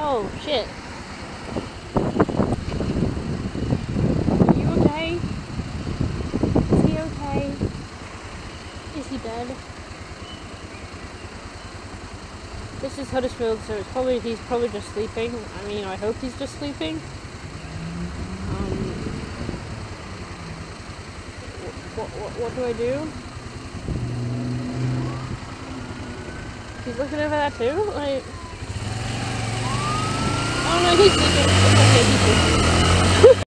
Oh, shit. Are you okay? Is he okay? Is he dead? This is Huddersfield, so it's probably he's probably just sleeping. I mean, I hope he's just sleeping. Um, what, what, what do I do? He's looking over that too? Like, oh no, he's sleeping. It's okay, he's sleeping.